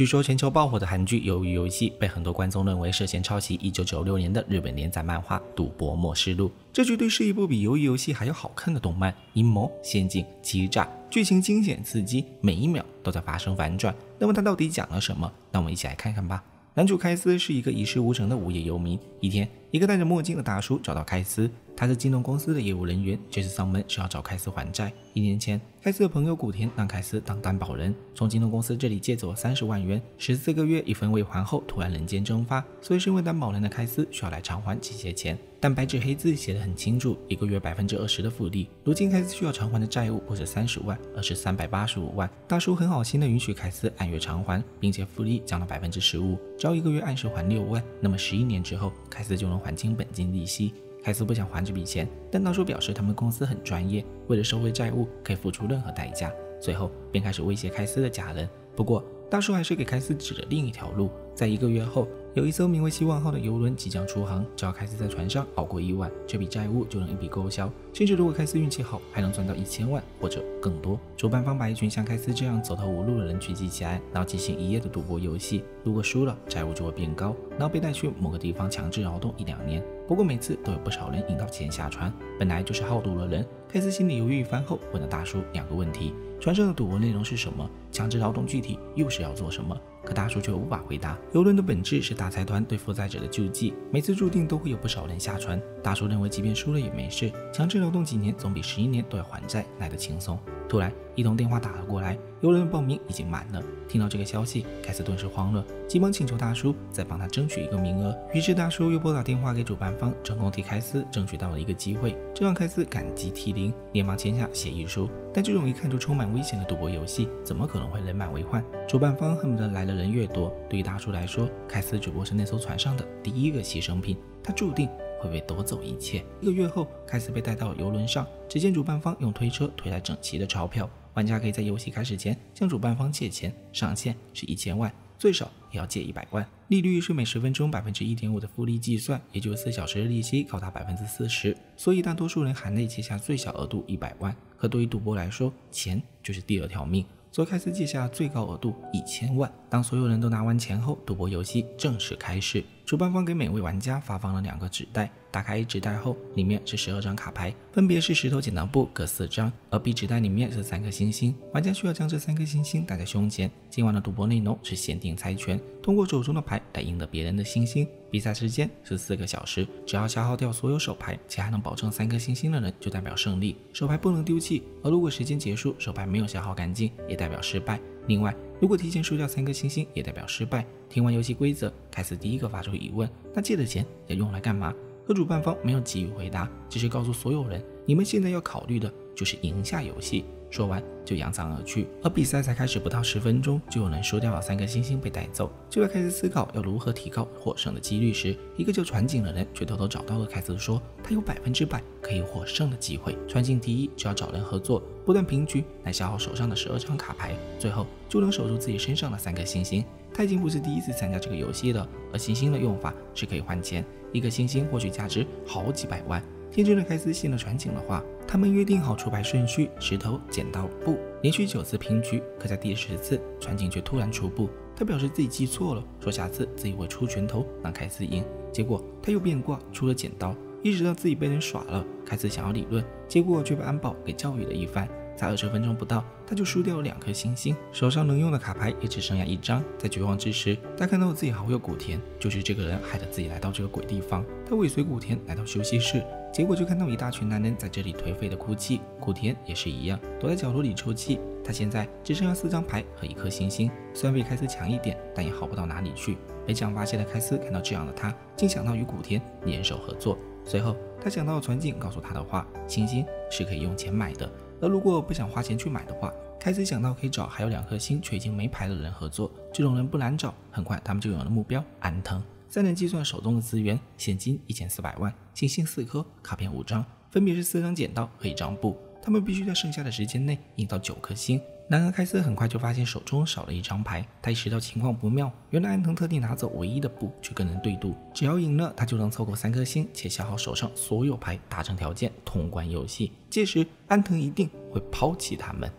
据说全球爆火的韩剧《鱿鱼游戏》被很多观众认为涉嫌抄袭1996年的日本连载漫画《赌博默示录》，这绝对是一部比《鱿鱼游戏》还要好看的动漫，阴谋、陷阱、欺诈，剧情惊险刺激，每一秒都在发生反转。那么它到底讲了什么？那我们一起来看看吧。男主开司是一个一事无成的无业游民。一天，一个戴着墨镜的大叔找到开司，他是金融公司的业务人员，这次上门是要找开司还债。一年前，开司的朋友古田让开司当担保人，从金融公司这里借走了三十万元，十四个月一分未还后，突然人间蒸发，所以身为担保人的开司需要来偿还这些钱。但白纸黑字写得很清楚，一个月百分之二十的复利。如今开司需要偿还的债务不是三十万，而是三百八十五万。大叔很好心的允许开司按月偿还，并且复利降到百分之十五，只要一个月按时还六万，那么十一年之后，开司就能还清本金利息。凯斯不想还这笔钱，但大叔表示他们公司很专业，为了收回债务可以付出任何代价。随后便开始威胁凯斯的家人。不过大叔还是给凯斯指了另一条路，在一个月后。有一艘名为希望号的游轮即将出航，只要开司在船上熬过一晚，这笔债务就能一笔勾销。甚至如果开司运气好，还能赚到一千万或者更多。主办方把一群像开司这样走投无路的人聚集起来，然后进行一夜的赌博游戏。如果输了，债务就会变高，然后被带去某个地方强制劳动一两年。不过每次都有不少人引到钱下船。本来就是好赌的人，凯斯心里犹豫一番后，问了大叔两个问题：船上的赌博内容是什么？强制劳动具体又是要做什么？可大叔却无法回答。游轮的本质是大财团对负债者的救济，每次注定都会有不少人下船。大叔认为，即便输了也没事，强制劳动几年总比十一年都要还债来得轻松。突然，一通电话打了过来，游轮的报名已经满了。听到这个消息，凯斯顿时慌了，急忙请求大叔再帮他争取一个名额。于是大叔又拨打电话给主办方，成功替凯斯争取到了一个机会，这让凯斯感激涕零，连忙签下协议书。但这种一看就充满危险的赌博游戏，怎么可能会人满为患？主办方恨不得来的人越多。对于大叔来说，凯斯只不过是那艘船上的第一个牺牲品，他注定。会被夺走一切。一个月后，凯斯被带到游轮上，只见主办方用推车推来整齐的钞票。玩家可以在游戏开始前向主办方借钱，上限是一千万，最少也要借一百万。利率是每十分钟百分之一点五的复利计算，也就是四小时的利息高达百分之四十。所以大多数人含泪借下最小额度一百万。可对于赌博来说，钱就是第二条命。所以开始借下最高额度一千万。当所有人都拿完钱后，赌博游戏正式开始。主办方给每位玩家发放了两个纸袋，打开纸袋后，里面是十二张卡牌，分别是石头剪刀布各四张，而 B 纸袋里面是三颗星星。玩家需要将这三颗星星戴在胸前。今晚的赌博内容是限定猜拳，通过手中的牌来赢得别人的星星。比赛时间是四个小时，只要消耗掉所有手牌，且还能保证三颗星星的人，就代表胜利。手牌不能丢弃，而如果时间结束，手牌没有消耗干净，也代表失败。另外，如果提前输掉三颗星星，也代表失败。听完游戏规则，凯斯第一个发出疑问：那借的钱要用来干嘛？可主办方没有给予回答，只是告诉所有人：你们现在要考虑的就是赢下游戏。说完就扬长而去。而比赛才开始不到十分钟，就有人输掉了三颗星星被带走。就在开始思考要如何提高获胜的几率时，一个叫船井的人却偷偷找到了凯斯，说他有百分之百可以获胜的机会。船井提议，只要找人合作，不断平局来消耗手上的十二张卡牌，最后就能守住自己身上的三颗星星。他已经不是第一次参加这个游戏了，而星星的用法是可以换钱，一个星星或许价值好几百万。天真的凯斯信了船井的话，他们约定好出牌顺序：石头、剪刀、布，连续九次平局。可在第十次，船井却突然出布，他表示自己记错了，说下次自己会出拳头让凯斯赢。结果他又变卦出了剪刀，意识到自己被人耍了。凯斯想要理论，结果却被安保给教育了一番。才二十分钟不到，他就输掉了两颗星星，手上能用的卡牌也只剩下一张。在绝望之时，他看到了自己好友古田，就是这个人害得自己来到这个鬼地方。他尾随古田来到休息室，结果就看到一大群男人在这里颓废的哭泣。古田也是一样，躲在角落里抽泣。他现在只剩下四张牌和一颗星星，虽然比开司强一点，但也好不到哪里去。被这样发泄的开司看到这样的他，竟想到与古田联手合作。随后，他想到了船井告诉他的话：星星是可以用钱买的。而如果不想花钱去买的话，开始想到可以找还有两颗星却已经没牌的人合作。这种人不难找，很快他们就有了目标——安藤。三人计算手中的资源：现金一千四百万，星星四颗，卡片五张，分别是四张剪刀和一张布。他们必须在剩下的时间内赢到九颗星。然而，开斯很快就发现手中少了一张牌。他意识到情况不妙，原来安藤特地拿走唯一的布去跟人对赌，只要赢了，他就能凑够三颗星，且消耗手上所有牌，达成条件通关游戏。届时，安藤一定会抛弃他们。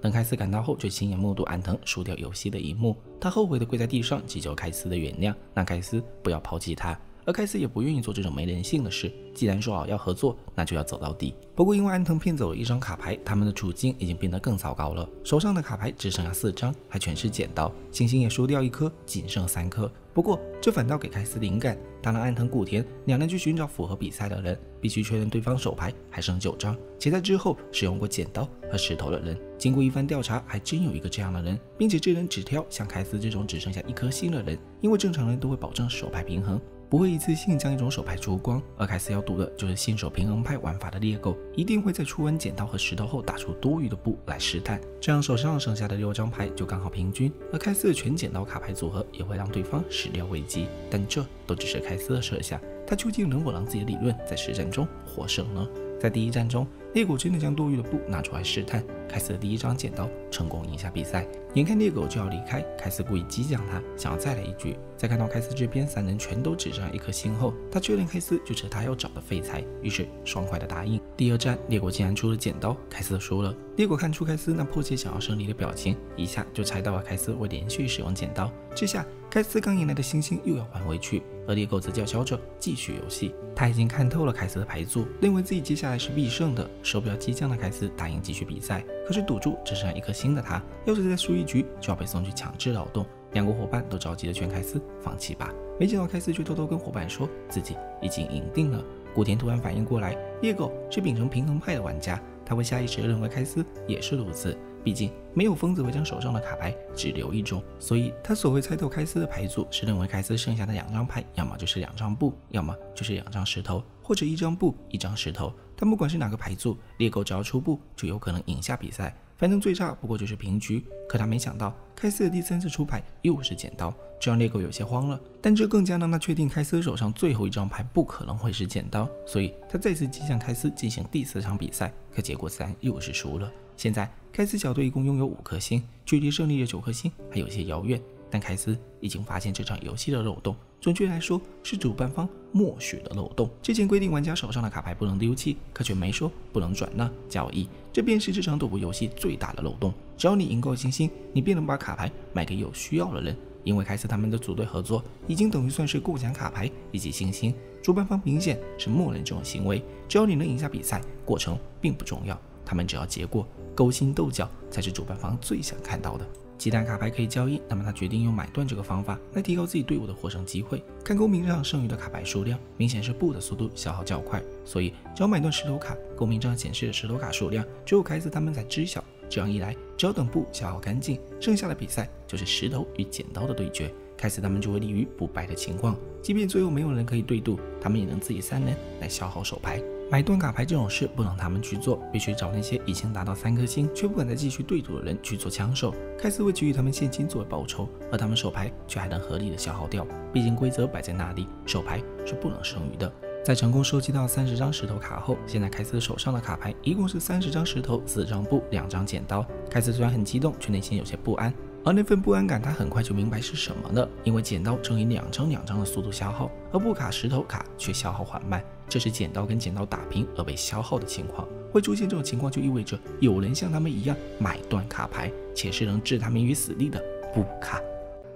等凯斯赶到后，就亲眼目睹安藤输掉游戏的一幕。他后悔的跪在地上，祈求凯斯的原谅，让凯斯不要抛弃他。而凯斯也不愿意做这种没人性的事。既然说好要合作，那就要走到底。不过因为安藤骗走了一张卡牌，他们的处境已经变得更糟糕了。手上的卡牌只剩下四张，还全是剪刀。星星也输掉一颗，仅剩三颗。不过这反倒给凯斯灵感，他让安藤、古田两人去寻找符合比赛的人，必须确认对方手牌还剩九张，且在之后使用过剪刀和石头的人。经过一番调查，还真有一个这样的人，并且这人只挑像凯斯这种只剩下一颗心的人，因为正常人都会保证手牌平衡。不会一次性将一种手牌出光，而凯斯要赌的就是新手平衡派玩法的猎狗，一定会在出完剪刀和石头后打出多余的布来试探，这样手上剩下的六张牌就刚好平均。而凯斯的全剪刀卡牌组合也会让对方始料未及，但这都只是凯斯的设想，他究竟能否让自己的理论在实战中获胜呢？在第一战中，猎狗真的将多余的布拿出来试探，凯斯的第一张剪刀成功赢下比赛。眼看猎狗就要离开，凯斯故意激将他，想要再来一局。在看到凯斯这边三人全都只剩下一颗星后，他确定凯斯就是他要找的废材，于是爽快的答应。第二战，猎狗竟然出了剪刀，凯斯输了。猎狗看出凯斯那迫切想要胜利的表情，一下就猜到了凯斯会连续使用剪刀。这下凯斯刚赢来的星星又要还回去，而猎狗则叫嚣着继续游戏。他已经看透了凯斯的牌组，认为自己接下来是必胜的。手表激将的凯斯答应继续比赛，可是赌注只剩下一颗星的他，要是再输一局就要被送去强制劳动。两个伙伴都着急的劝凯斯放弃吧，没想到凯斯却偷偷跟伙伴说自己已经赢定了。古田突然反应过来，猎狗是秉承平衡派的玩家，他会下意识认为凯斯也是如此。毕竟没有疯子会将手上的卡牌只留一种，所以他所谓猜透凯斯的牌组，是认为凯斯剩下的两张牌，要么就是两张布，要么就是两张石头，或者一张布一张石头。但不管是哪个牌组，猎狗只要出布，就有可能赢下比赛。反正最差不过就是平局，可他没想到开斯的第三次出牌又是剪刀，这让猎狗有些慌了。但这更加让他确定开斯手上最后一张牌不可能会是剪刀，所以他再次激向开斯进行第四场比赛。可结果自然又是输了。现在开斯小队一共拥有五颗星，距离胜利的九颗星还有些遥远。但凯斯已经发现这场游戏的漏洞，准确来说是主办方默许的漏洞。之前规定玩家手上的卡牌不能丢弃，可却没说不能转让交易。这便是这场赌博游戏最大的漏洞。只要你赢够星星，你便能把卡牌卖给有需要的人。因为凯斯他们的组队合作已经等于算是共享卡牌以及星星，主办方明显是默认这种行为。只要你能赢下比赛，过程并不重要，他们只要结果，勾心斗角才是主办方最想看到的。鸡蛋卡牌可以交易，那么他决定用买断这个方法来提高自己队伍的获胜机会。看公屏上剩余的卡牌数量，明显是布的速度消耗较快，所以只要买断石头卡，公屏上显示的石头卡数量只有凯斯他们才知晓。这样一来，只要等布消耗干净，剩下的比赛就是石头与剪刀的对决，凯斯他们就会立于不败的情况。即便最后没有人可以对赌，他们也能自己三人来消耗手牌。买断卡牌这种事不能他们去做，必须找那些已经达到三颗星却不敢再继续对赌的人去做枪手。凯斯会给予他们现金作为报酬，而他们手牌却还能合理的消耗掉。毕竟规则摆在那里，手牌是不能剩余的。在成功收集到三十张石头卡后，现在凯斯手上的卡牌一共是三十张石头、四张布、两张剪刀。凯斯虽然很激动，却内心有些不安。而那份不安感，他很快就明白是什么了。因为剪刀正以两张两张的速度消耗，而布卡、石头卡却消耗缓慢。这是剪刀跟剪刀打平而被消耗的情况。会出现这种情况，就意味着有人像他们一样买断卡牌，且是能置他们于死地的布卡。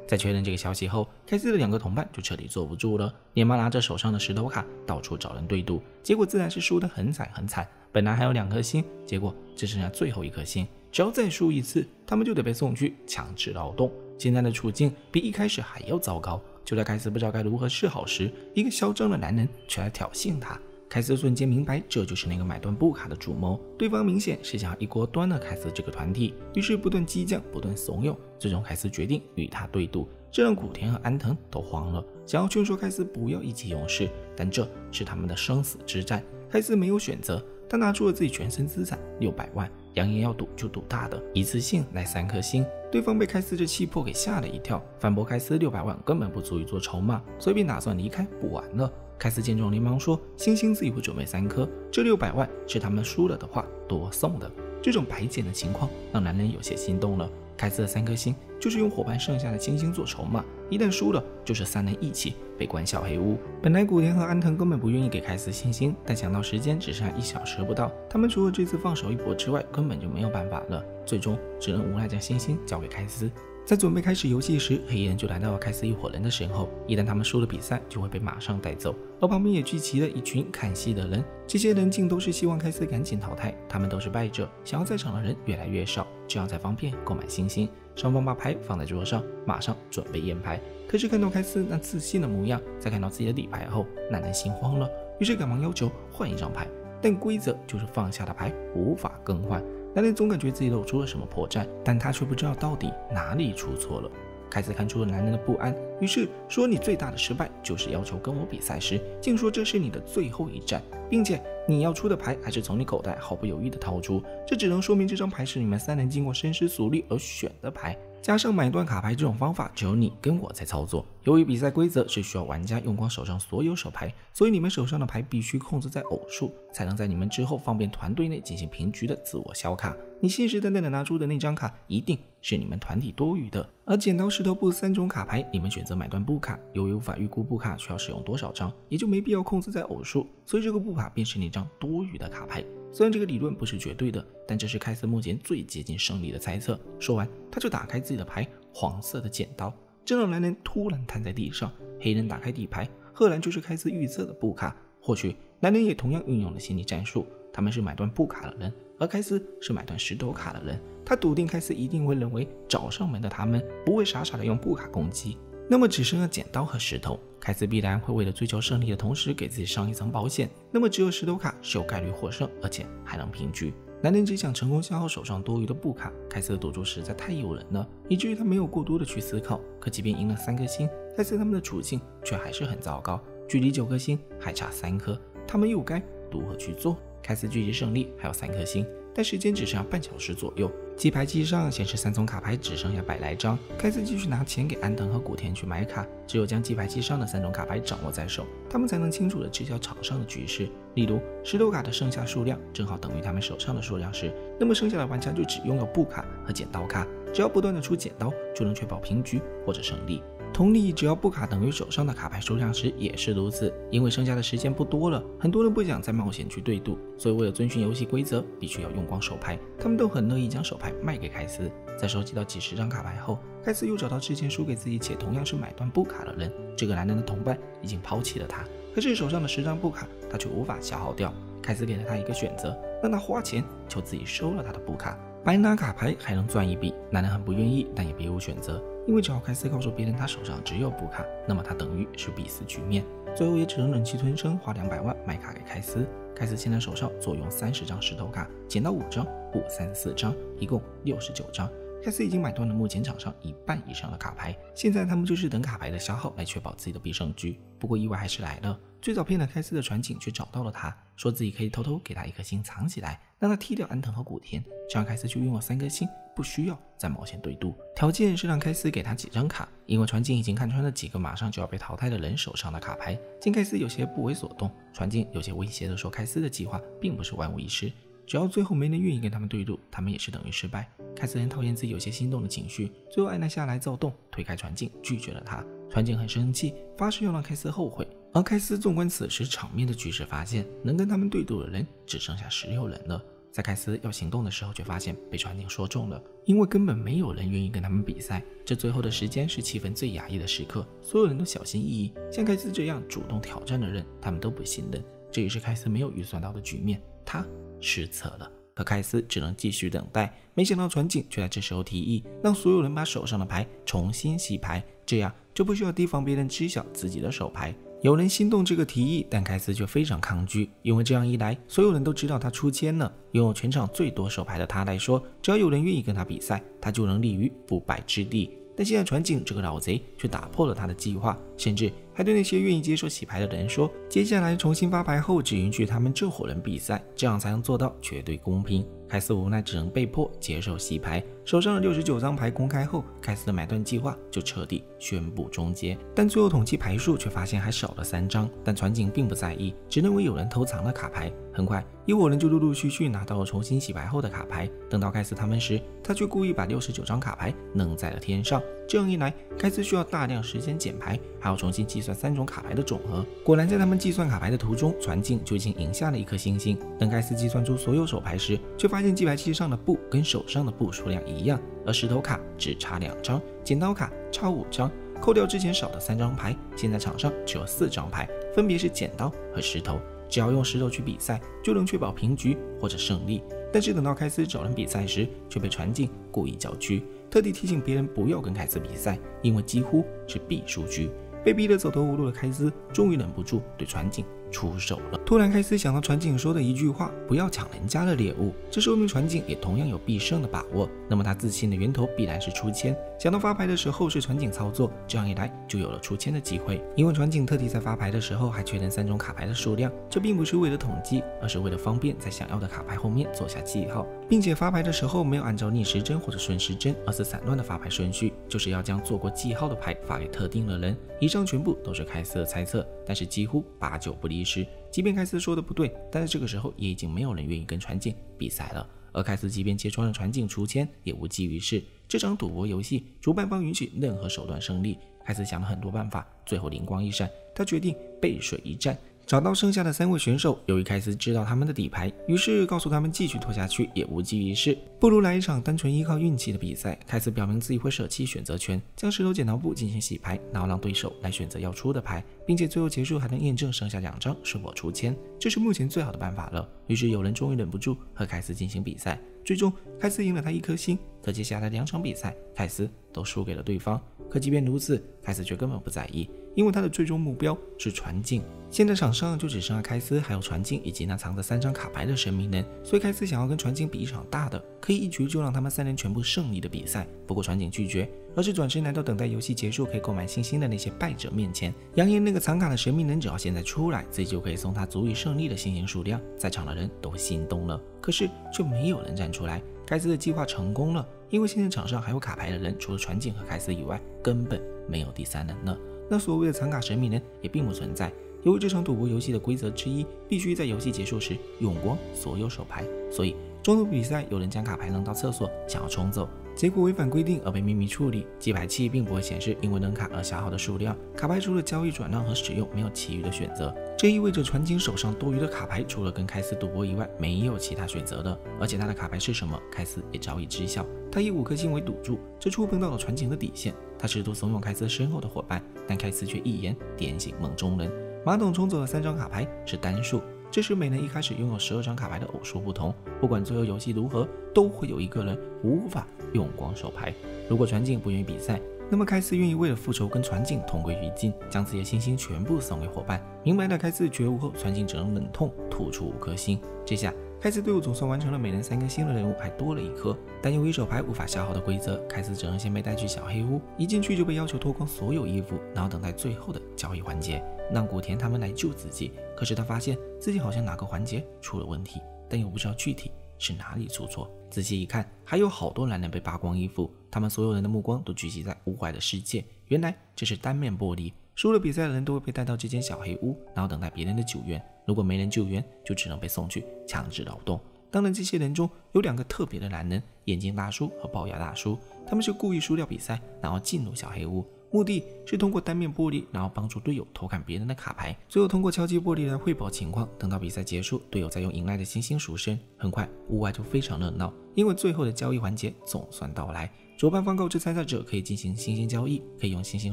在确认这个消息后，凯斯的两个同伴就彻底坐不住了，连忙拿着手上的石头卡到处找人对赌，结果自然是输得很惨很惨。本来还有两颗星，结果只剩下最后一颗星。只要再输一次，他们就得被送去强制劳动。现在的处境比一开始还要糟糕。就在凯斯不知道该如何是好时，一个嚣张的男人却来挑衅他。凯斯瞬间明白，这就是那个买断布卡的主谋。对方明显是想要一锅端了凯斯这个团体，于是不断激将，不断怂恿。最终，凯斯决定与他对赌，这让古田和安藤都慌了，想要劝说凯斯不要意气用事。但这是他们的生死之战，凯斯没有选择。他拿出了自己全身资产六百万，扬言要赌就赌大的，一次性来三颗星。对方被凯斯这气魄给吓了一跳，反驳凯斯六百万根本不足以做筹码，所以便打算离开不玩了。凯斯见状连忙说：“星星自己会准备三颗，这六百万是他们输了的话多送的。”这种白捡的情况让男人有些心动了。凯斯的三颗星就是用伙伴剩下的星星做筹码，一旦输了，就是三人一起被关小黑屋。本来古田和安藤根本不愿意给凯斯星星，但想到时间只剩下一小时不到，他们除了这次放手一搏之外，根本就没有办法了。最终只能无奈将星星交给凯斯。在准备开始游戏时，黑衣人就来到了凯斯一伙人的身后。一旦他们输了比赛，就会被马上带走。而旁边也聚集了一群看戏的人，这些人竟都是希望凯斯赶紧淘汰。他们都是败者，想要在场的人越来越少，这样才方便购买星星。双方把牌放在桌上，马上准备验牌。可是看到凯斯那自信的模样，在看到自己的底牌后，男人心慌了，于是赶忙要求换一张牌。但规则就是放下的牌无法更换。男人总感觉自己露出了什么破绽，但他却不知道到底哪里出错了。凯斯看出了男人的不安，于是说：“你最大的失败就是要求跟我比赛时，竟说这是你的最后一战，并且你要出的牌还是从你口袋毫不犹豫地掏出，这只能说明这张牌是你们三人经过深思熟虑而选的牌。”加上买断卡牌这种方法，只有你跟我在操作。由于比赛规则是需要玩家用光手上所有手牌，所以你们手上的牌必须控制在偶数，才能在你们之后方便团队内进行平局的自我消卡。你信誓旦旦的拿出的那张卡，一定是你们团体多余的。而剪刀石头布三种卡牌，你们选择买断布卡，由于无法预估布卡需要使用多少张，也就没必要控制在偶数，所以这个布卡便是那张多余的卡牌。虽然这个理论不是绝对的，但这是凯斯目前最接近胜利的猜测。说完，他就打开自己的牌，黄色的剪刀。这让男人突然瘫在地上。黑人打开底牌，赫然就是凯斯预测的布卡。或许男人也同样运用了心理战术。他们是买断布卡的人，而凯斯是买断石头卡的人。他笃定凯斯一定会认为找上门的他们不会傻傻的用布卡攻击。那么只剩下剪刀和石头，凯斯必然会为了追求胜利的同时给自己上一层保险。那么只有石头卡是有概率获胜，而且还能平局。男人只想成功消耗手上多余的布卡，凯斯的赌注实在太诱人了，以至于他没有过多的去思考。可即便赢了三颗星，凯斯他们的处境却还是很糟糕，距离九颗星还差三颗，他们又该如何去做？凯斯距离胜利还有三颗星。但时间只剩下半小时左右，记牌机上显示三种卡牌只剩下百来张。凯斯继续拿钱给安藤和古田去买卡，只有将记牌机上的三种卡牌掌握在手，他们才能清楚地知晓场上的局势。例如，石头卡的剩下数量正好等于他们手上的数量时，那么剩下的玩家就只拥有布卡和剪刀卡，只要不断的出剪刀，就能确保平局或者胜利。同理，只要布卡等于手上的卡牌数量时也是如此。因为剩下的时间不多了，很多人不想再冒险去对赌，所以为了遵循游戏规则，必须要用光手牌。他们都很乐意将手牌卖给凯斯。在收集到几十张卡牌后，凯斯又找到之前输给自己且同样是买断布卡的人。这个男人的同伴已经抛弃了他，可是手上的十张布卡他却无法消耗掉。凯斯给了他一个选择，让他花钱求自己收了他的布卡。白拿卡牌还能赚一笔，男人很不愿意，但也别无选择。因为只要凯斯告诉别人他手上只有布卡，那么他等于是必死局面。最后也只能忍气吞声，花两百万买卡给凯斯。凯斯现在手上坐拥三十张石头卡，捡到五张，五三四张，一共六十九张。凯斯已经买断了目前场上一半以上的卡牌，现在他们就是等卡牌的消耗来确保自己的必胜局。不过意外还是来了。最早骗了凯斯的船警却找到了他，说自己可以偷偷给他一颗星藏起来，让他踢掉安藤和古田，这样凯斯就拥有三颗星，不需要再冒险对赌。条件是让凯斯给他几张卡，因为船警已经看穿了几个马上就要被淘汰的人手上的卡牌。见凯斯有些不为所动，船警有些威胁地说：“凯斯的计划并不是万无一失，只要最后没人愿意跟他们对赌，他们也是等于失败。”凯斯很讨厌自己有些心动的情绪，最后按捺下来躁动，推开船警，拒绝了他。船警很生气，发誓要让凯斯后悔。而凯斯纵观此时场面的局势，发现能跟他们对赌的人只剩下十六人了。在凯斯要行动的时候，却发现被船警说中了，因为根本没有人愿意跟他们比赛。这最后的时间是气氛最压抑的时刻，所有人都小心翼翼。像凯斯这样主动挑战的人，他们都不信任。这也是凯斯没有预算到的局面，他失策了。可凯斯只能继续等待。没想到船警却在这时候提议，让所有人把手上的牌重新洗牌，这样就不需要提防别人知晓自己的手牌。有人心动这个提议，但凯斯却非常抗拒，因为这样一来，所有人都知道他出千了。拥有全场最多手牌的他来说，只要有人愿意跟他比赛，他就能立于不败之地。但现在船井这个老贼却打破了他的计划，甚至还对那些愿意接受洗牌的人说，接下来重新发牌后只允许他们这伙人比赛，这样才能做到绝对公平。凯斯无奈只能被迫接受洗牌，手上的六十九张牌公开后，凯斯的买断计划就彻底宣布终结。但最后统计牌数却发现还少了三张，但船警并不在意，只认为有人偷藏了卡牌。很快，一伙人就陆陆续续拿到了重新洗牌后的卡牌。等到凯斯他们时，他却故意把六十九张卡牌弄在了天上。这样一来，凯斯需要大量时间捡牌，还要重新计算三种卡牌的总和。果然，在他们计算卡牌的途中，船警就已经赢下了一颗星星。等盖斯计算出所有手牌时，却发现记牌器上的布跟手上的布数量一样，而石头卡只差两张，剪刀卡差五张。扣掉之前少的三张牌，现在场上只有四张牌，分别是剪刀和石头。只要用石头去比赛，就能确保平局或者胜利。但是等到凯斯找人比赛时，却被船警故意叫屈，特地提醒别人不要跟凯斯比赛，因为几乎是必输局。被逼得走投无路的凯斯，终于忍不住对船警。出手了。突然，开斯想到船警说的一句话：“不要抢人家的猎物。”这说明船警也同样有必胜的把握。那么他自信的源头必然是出千。想到发牌的时候是船警操作，这样一来就有了出千的机会。因为船警特地在发牌的时候还确认三种卡牌的数量，这并不是为了统计，而是为了方便在想要的卡牌后面做下记号，并且发牌的时候没有按照逆时针或者顺时针，而是散乱的发牌顺序，就是要将做过记号的牌发给特定的人。以上全部都是开斯的猜测，但是几乎八九不离。十，即便凯斯说的不对，但是这个时候也已经没有人愿意跟船警比赛了。而凯斯即便揭穿了船警出千，也无济于事。这场赌博游戏，主办方允许任何手段胜利。凯斯想了很多办法，最后灵光一闪，他决定背水一战。找到剩下的三位选手，由于凯斯知道他们的底牌，于是告诉他们继续拖下去也无济于事，不如来一场单纯依靠运气的比赛。凯斯表明自己会舍弃选择权，将石头剪刀布进行洗牌，然后让对手来选择要出的牌，并且最后结束还能验证剩下两张是否出签，这是目前最好的办法了。于是有人终于忍不住和凯斯进行比赛，最终凯斯赢了他一颗星。可接下来两场比赛，凯斯都输给了对方。可即便如此，凯斯却根本不在意。因为他的最终目标是船镜，现在场上就只剩下凯斯，还有船镜以及那藏着三张卡牌的神秘人，所以凯斯想要跟船镜比一场大的，可以一局就让他们三人全部胜利的比赛。不过船镜拒绝，而是转身来到等待游戏结束可以购买星星的那些败者面前，扬言那个藏卡的神秘人只要现在出来，自己就可以送他足以胜利的星星数量。在场的人都心动了，可是却没有人站出来。凯斯的计划成功了，因为现在场上还有卡牌的人，除了船镜和凯斯以外，根本没有第三人了。那所谓的藏卡神秘人也并不存在。由于这场赌博游戏的规则之一，必须在游戏结束时用光所有手牌，所以中途比赛有人将卡牌扔到厕所，想要冲走，结果违反规定而被秘密处理。记牌器并不会显示因为扔卡而消耗的数量，卡牌除了交易、转让和使用，没有其余的选择。这意味着船警手上多余的卡牌，除了跟开斯赌博以外，没有其他选择的。而且他的卡牌是什么，开斯也早已知晓。他以五颗星为赌注，这触碰到了船警的底线。他试图怂恿凯斯身后的伙伴，但凯斯却一言点醒梦中人。马桶冲走了三张卡牌，是单数。这是每人一开始拥有十二张卡牌的偶数不同，不管最后游戏如何，都会有一个人无法用光手牌。如果船警不愿意比赛，那么开司愿意为了复仇跟船井同归于尽，将自己的星星全部送给伙伴。明白了开司觉悟后，船井只能忍痛吐出五颗星。这下。开斯队伍总算完成了每人三颗星的任务，还多了一颗。但由于手牌无法消耗的规则，开斯只能先被带去小黑屋。一进去就被要求脱光所有衣服，然后等待最后的交易环节，让古田他们来救自己。可是他发现自己好像哪个环节出了问题，但又不知道具体是哪里出错。仔细一看，还有好多男人被扒光衣服，他们所有人的目光都聚集在屋外的世界。原来这是单面玻璃。输了比赛的人都会被带到这间小黑屋，然后等待别人的救援。如果没人救援，就只能被送去强制劳动。当然，这些人中有两个特别的男人：眼镜大叔和龅牙大叔。他们是故意输掉比赛，然后进入小黑屋，目的是通过单面玻璃，然后帮助队友偷看别人的卡牌，最后通过敲击玻璃来汇报情况。等到比赛结束，队友再用迎来的星星赎身。很快，屋外就非常热闹，因为最后的交易环节总算到来。主办方告知参赛者可以进行星星交易，可以用星星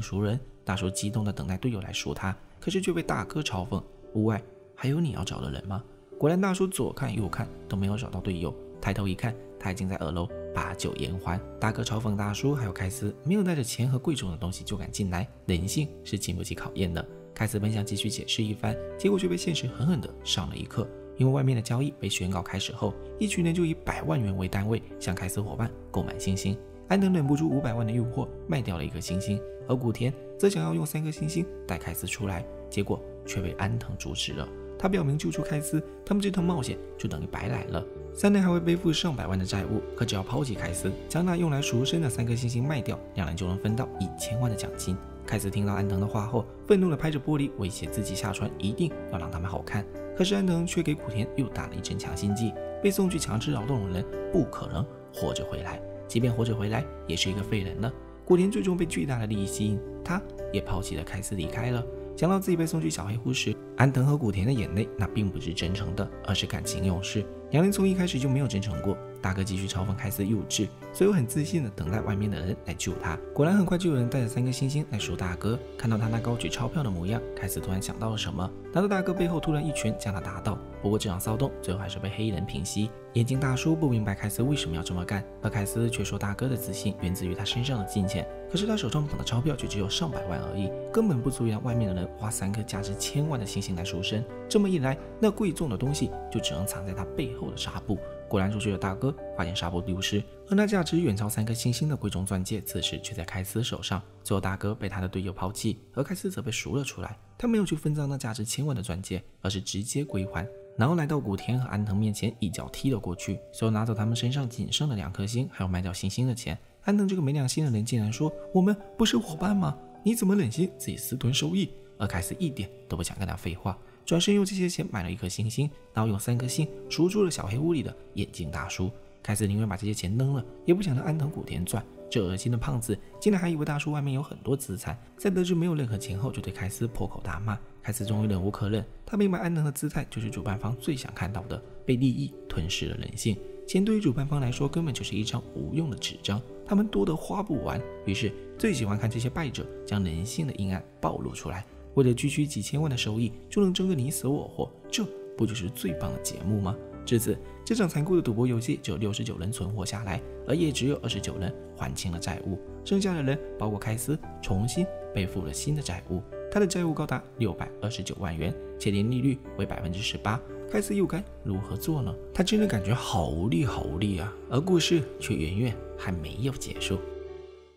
赎人。大叔激动地等待队友来赎他，可是却被大哥嘲讽：“屋外还有你要找的人吗？”果然，大叔左看右看都没有找到队友，抬头一看，他已经在二楼把酒言欢。大哥嘲讽大叔还有凯斯没有带着钱和贵重的东西就敢进来，人性是经不起考验的。凯斯本想继续解释一番，结果却被现实狠狠地上了一课。因为外面的交易被宣告开始后，一群人就以百万元为单位向凯斯伙伴购买星星。安藤忍不住五百万的诱惑，卖掉了一颗星星，而古田则想要用三颗星星带凯斯出来，结果却被安藤阻止了。他表明救出凯斯，他们这趟冒险就等于白来了。三人还会背负上百万的债务，可只要抛弃凯斯，将那用来赎身的三颗星星卖掉，两人就能分到一千万的奖金。凯斯听到安藤的话后，愤怒地拍着玻璃，威胁自己下船一定要让他们好看。可是安藤却给古田又打了一针强心剂，被送去强制劳动的人不可能活着回来，即便活着回来，也是一个废人了。古田最终被巨大的利益吸引，他也抛弃了凯斯离开了。想到自己被送去小黑屋时，安藤和古田的眼泪那并不是真诚的，而是感情用事。杨林从一开始就没有真诚过。大哥继续嘲讽凯斯幼稚，所以我很自信的等待外面的人来救他。果然，很快就有人带着三颗星星来赎大哥。看到他那高举钞票的模样，凯斯突然想到了什么，拿到大哥背后突然一拳将他打倒。不过这场骚动最后还是被黑衣人平息。眼镜大叔不明白凯斯为什么要这么干，而凯斯却说大哥的自信源自于他身上的金钱。可是他手上捧的钞票却只有上百万而已，根本不足以让外面的人花三颗价值千万的星星来赎身。这么一来，那贵重的东西就只能藏在他背后的纱布。果然，出去的大哥发现纱布丢失，而那价值远超三颗星星的贵重钻戒，此时却在凯斯手上。最后，大哥被他的队友抛弃，而凯斯则被赎了出来。他没有去分赃那价值千万的钻戒，而是直接归还，然后来到古田和安藤面前，一脚踢了过去，随后拿走他们身上仅剩的两颗星，还有卖掉星星的钱。安藤这个没良心的人竟然说：“我们不是伙伴吗？你怎么忍心自己私吞收益？”而凯斯一点都不想跟他废话。转身用这些钱买了一颗星星，然后用三颗星赎出了小黑屋里的眼镜大叔。凯斯宁愿把这些钱扔了，也不想让安藤古田赚。这恶心的胖子竟然还以为大叔外面有很多资产，在得知没有任何钱后，就对凯斯破口大骂。凯斯终于忍无可忍，他明白安藤的姿态就是主办方最想看到的，被利益吞噬了人性。钱对于主办方来说根本就是一张无用的纸张，他们多得花不完。于是最喜欢看这些败者将人性的阴暗暴露出来。为了区区几千万的收益，就能争个你死我活，这不就是最棒的节目吗？至此，这场残酷的赌博游戏只有六十九人存活下来，而也只有二十九人还清了债务，剩下的人包括开司，重新背负了新的债务。他的债务高达六百二十九万元，且年利率为百分之十八。开司又该如何做呢？他真的感觉好无力，好无力啊！而故事却远远还没有结束。